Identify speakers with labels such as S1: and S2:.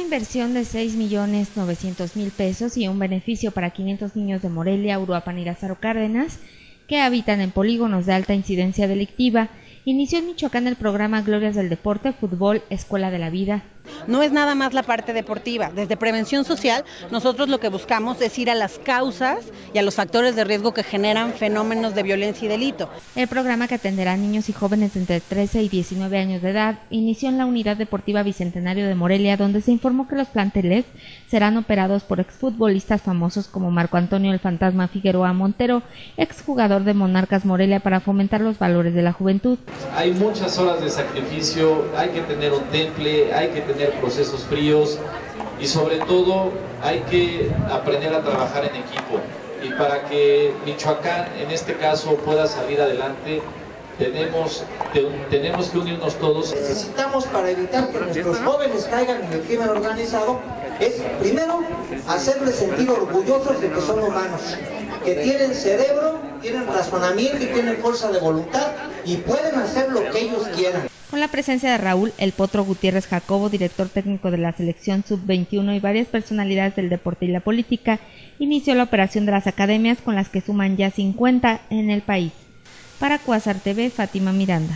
S1: inversión de 6 millones 900 mil pesos y un beneficio para 500 niños de Morelia, Uruapan y Lázaro Cárdenas que habitan en polígonos de alta incidencia delictiva inició en Michoacán el programa Glorias del Deporte, Fútbol, Escuela de la Vida,
S2: no es nada más la parte deportiva. Desde prevención social, nosotros lo que buscamos es ir a las causas y a los factores de riesgo que generan fenómenos de violencia y delito.
S1: El programa que atenderá a niños y jóvenes entre 13 y 19 años de edad inició en la Unidad Deportiva Bicentenario de Morelia, donde se informó que los planteles serán operados por exfutbolistas famosos como Marco Antonio el Fantasma Figueroa Montero, exjugador de Monarcas Morelia, para fomentar los valores de la juventud.
S3: Hay muchas horas de sacrificio, hay que tener un temple, hay que tener procesos fríos y sobre todo hay que aprender a trabajar en equipo. Y para que Michoacán en este caso pueda salir adelante, tenemos, tenemos que unirnos todos.
S4: Necesitamos para evitar que nuestros jóvenes caigan en el crimen organizado, es primero hacerles sentir orgullosos de que son humanos, que tienen cerebro, tienen razonamiento y tienen fuerza de voluntad y pueden hacer lo que ellos quieran
S1: con la presencia de Raúl El Potro Gutiérrez Jacobo, director técnico de la selección sub-21 y varias personalidades del deporte y la política, inició la operación de las academias con las que suman ya 50 en el país. Para Cuasar TV, Fátima Miranda.